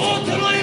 Otra